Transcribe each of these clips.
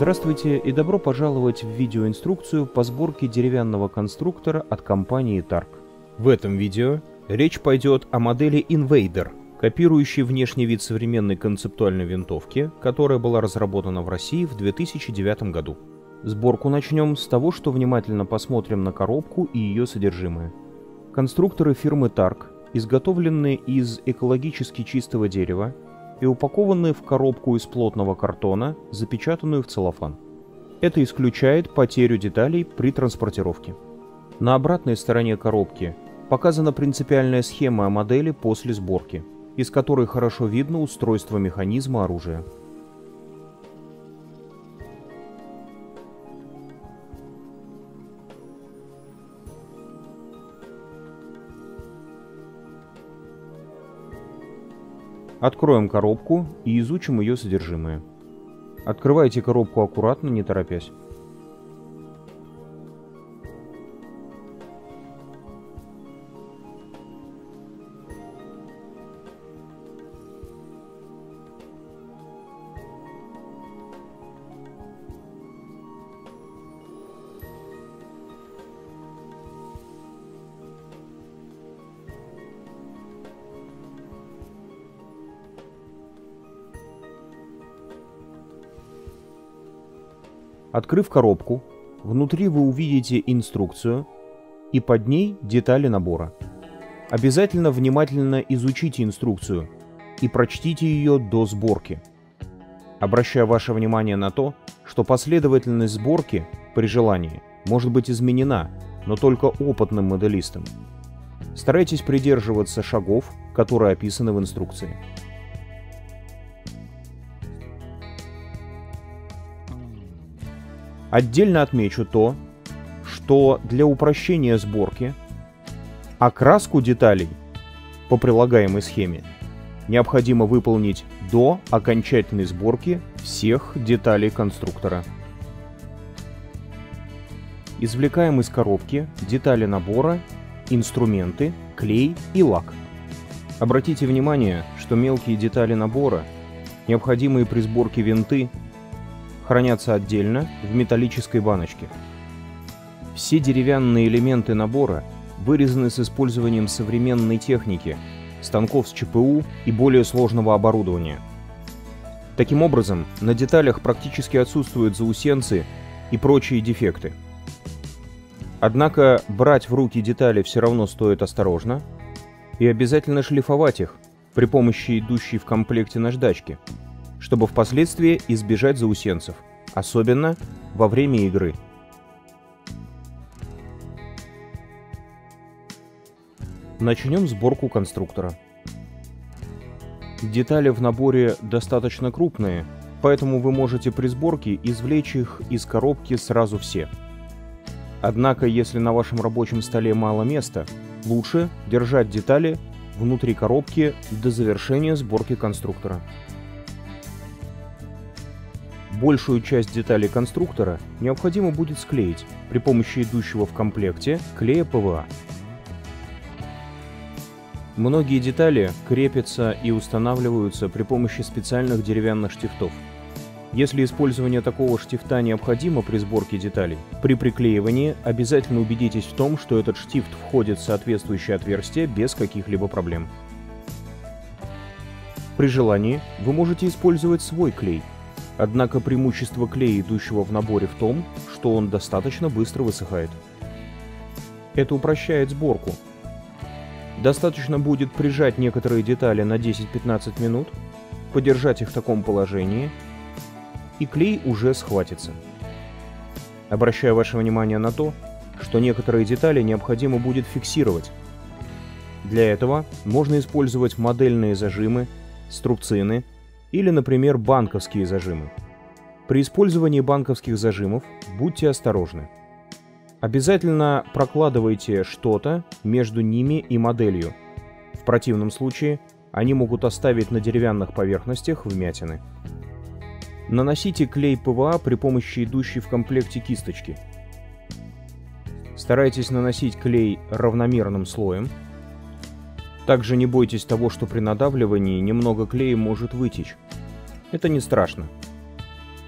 Здравствуйте и добро пожаловать в видеоинструкцию по сборке деревянного конструктора от компании Tark. В этом видео речь пойдет о модели Invader, копирующей внешний вид современной концептуальной винтовки, которая была разработана в России в 2009 году. Сборку начнем с того, что внимательно посмотрим на коробку и ее содержимое. Конструкторы фирмы Tark изготовлены из экологически чистого дерева и упакованы в коробку из плотного картона, запечатанную в целлофан. Это исключает потерю деталей при транспортировке. На обратной стороне коробки показана принципиальная схема модели после сборки, из которой хорошо видно устройство механизма оружия. Откроем коробку и изучим ее содержимое. Открывайте коробку аккуратно, не торопясь. Открыв коробку, внутри вы увидите инструкцию и под ней детали набора. Обязательно внимательно изучите инструкцию и прочтите ее до сборки. Обращаю ваше внимание на то, что последовательность сборки при желании может быть изменена, но только опытным моделистом. Старайтесь придерживаться шагов, которые описаны в инструкции. Отдельно отмечу то, что для упрощения сборки окраску деталей по прилагаемой схеме необходимо выполнить до окончательной сборки всех деталей конструктора. Извлекаем из коробки детали набора, инструменты, клей и лак. Обратите внимание, что мелкие детали набора, необходимые при сборке винты, хранятся отдельно в металлической баночке. Все деревянные элементы набора вырезаны с использованием современной техники, станков с ЧПУ и более сложного оборудования. Таким образом, на деталях практически отсутствуют заусенцы и прочие дефекты. Однако брать в руки детали все равно стоит осторожно и обязательно шлифовать их при помощи идущей в комплекте наждачки – чтобы впоследствии избежать заусенцев, особенно во время игры. Начнем сборку конструктора. Детали в наборе достаточно крупные, поэтому вы можете при сборке извлечь их из коробки сразу все. Однако, если на вашем рабочем столе мало места, лучше держать детали внутри коробки до завершения сборки конструктора. Большую часть деталей конструктора необходимо будет склеить при помощи идущего в комплекте клея ПВА. Многие детали крепятся и устанавливаются при помощи специальных деревянных штифтов. Если использование такого штифта необходимо при сборке деталей, при приклеивании обязательно убедитесь в том, что этот штифт входит в соответствующее отверстие без каких-либо проблем. При желании вы можете использовать свой клей – Однако преимущество клея, идущего в наборе, в том, что он достаточно быстро высыхает. Это упрощает сборку. Достаточно будет прижать некоторые детали на 10-15 минут, подержать их в таком положении, и клей уже схватится. Обращаю ваше внимание на то, что некоторые детали необходимо будет фиксировать. Для этого можно использовать модельные зажимы, струбцины, или, например, банковские зажимы. При использовании банковских зажимов будьте осторожны. Обязательно прокладывайте что-то между ними и моделью. В противном случае они могут оставить на деревянных поверхностях вмятины. Наносите клей ПВА при помощи идущей в комплекте кисточки. Старайтесь наносить клей равномерным слоем, также не бойтесь того, что при надавливании немного клея может вытечь. Это не страшно.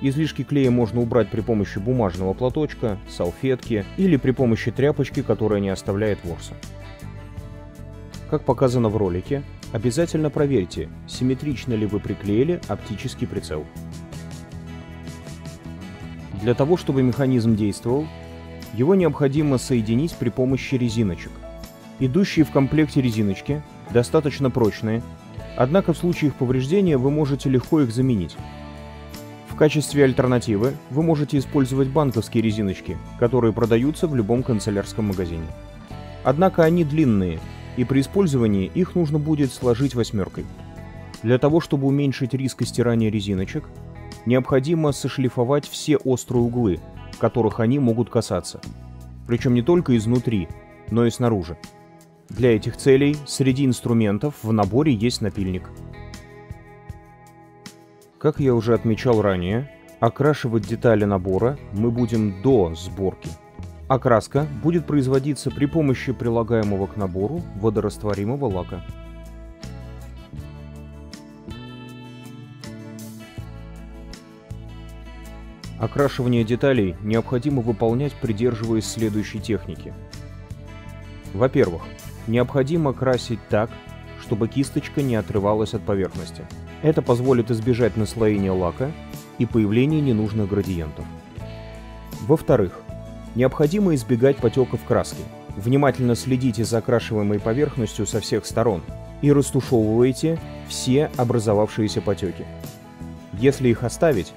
Излишки клея можно убрать при помощи бумажного платочка, салфетки или при помощи тряпочки, которая не оставляет ворса. Как показано в ролике, обязательно проверьте, симметрично ли вы приклеили оптический прицел. Для того, чтобы механизм действовал, его необходимо соединить при помощи резиночек. Идущие в комплекте резиночки достаточно прочные, однако в случае их повреждения вы можете легко их заменить. В качестве альтернативы вы можете использовать банковские резиночки, которые продаются в любом канцелярском магазине. Однако они длинные, и при использовании их нужно будет сложить восьмеркой. Для того, чтобы уменьшить риск стирания резиночек, необходимо сошлифовать все острые углы, которых они могут касаться. Причем не только изнутри, но и снаружи. Для этих целей среди инструментов в наборе есть напильник. Как я уже отмечал ранее, окрашивать детали набора мы будем до сборки. Окраска будет производиться при помощи прилагаемого к набору водорастворимого лака. Окрашивание деталей необходимо выполнять, придерживаясь следующей техники. Во-первых, необходимо красить так, чтобы кисточка не отрывалась от поверхности. Это позволит избежать наслоения лака и появления ненужных градиентов. Во-вторых, необходимо избегать потеков краски. Внимательно следите за окрашиваемой поверхностью со всех сторон и растушевывайте все образовавшиеся потеки. Если их оставить,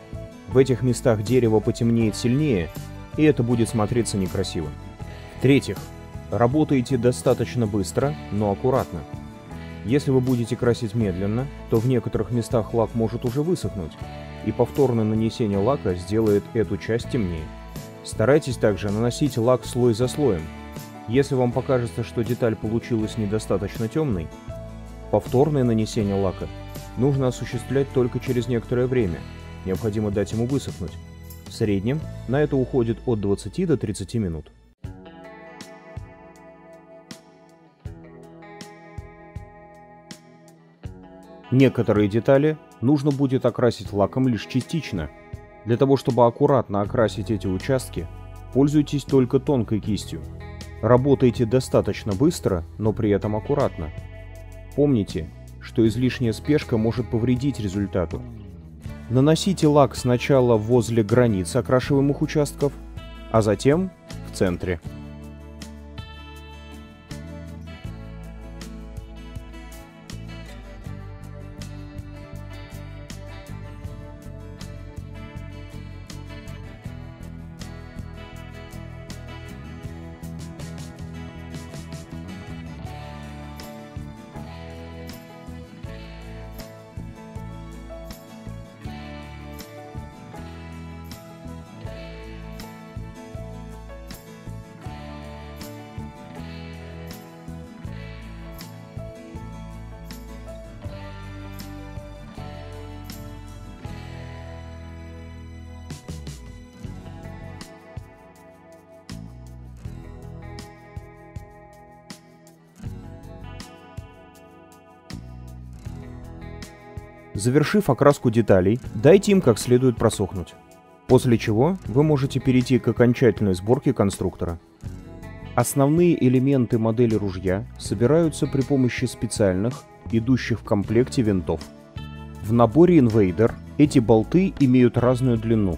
в этих местах дерево потемнеет сильнее, и это будет смотреться некрасиво. В-третьих, работайте достаточно быстро, но аккуратно. Если вы будете красить медленно, то в некоторых местах лак может уже высохнуть, и повторное нанесение лака сделает эту часть темнее. Старайтесь также наносить лак слой за слоем. Если вам покажется, что деталь получилась недостаточно темной, повторное нанесение лака нужно осуществлять только через некоторое время – Необходимо дать ему высохнуть. В среднем на это уходит от 20 до 30 минут. Некоторые детали нужно будет окрасить лаком лишь частично. Для того, чтобы аккуратно окрасить эти участки, пользуйтесь только тонкой кистью. Работайте достаточно быстро, но при этом аккуратно. Помните, что излишняя спешка может повредить результату, Наносите лак сначала возле границ окрашиваемых участков, а затем в центре. Завершив окраску деталей, дайте им как следует просохнуть. После чего вы можете перейти к окончательной сборке конструктора. Основные элементы модели ружья собираются при помощи специальных, идущих в комплекте винтов. В наборе Invader эти болты имеют разную длину.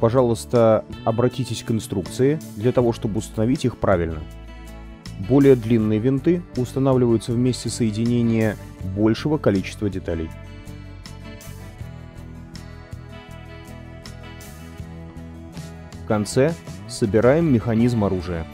Пожалуйста, обратитесь к инструкции для того, чтобы установить их правильно. Более длинные винты устанавливаются вместе соединения большего количества деталей. В конце собираем механизм оружия.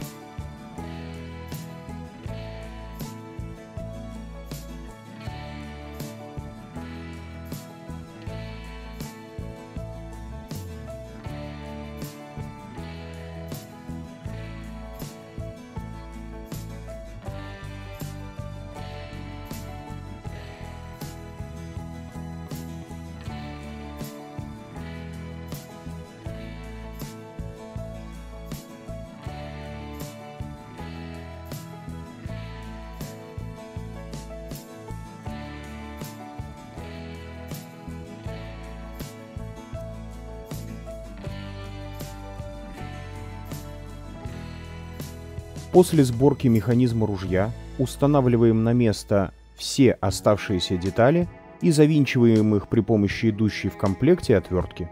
После сборки механизма ружья устанавливаем на место все оставшиеся детали и завинчиваем их при помощи идущей в комплекте отвертки.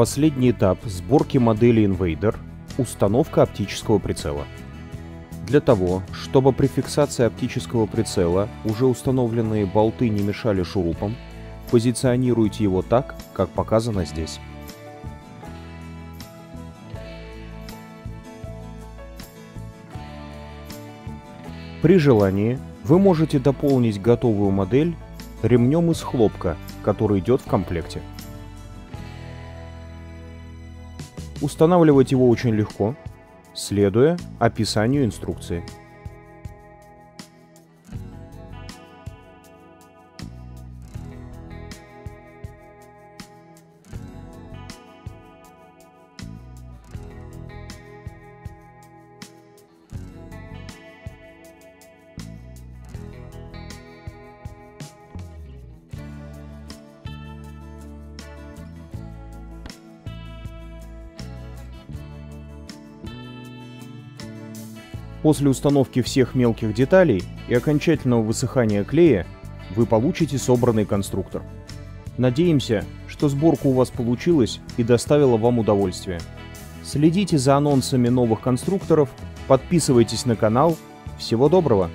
Последний этап сборки модели Invader — установка оптического прицела. Для того, чтобы при фиксации оптического прицела уже установленные болты не мешали шурупам, позиционируйте его так, как показано здесь. При желании вы можете дополнить готовую модель ремнем из хлопка, который идет в комплекте. Устанавливать его очень легко, следуя описанию инструкции. После установки всех мелких деталей и окончательного высыхания клея вы получите собранный конструктор. Надеемся, что сборка у вас получилась и доставила вам удовольствие. Следите за анонсами новых конструкторов, подписывайтесь на канал. Всего доброго!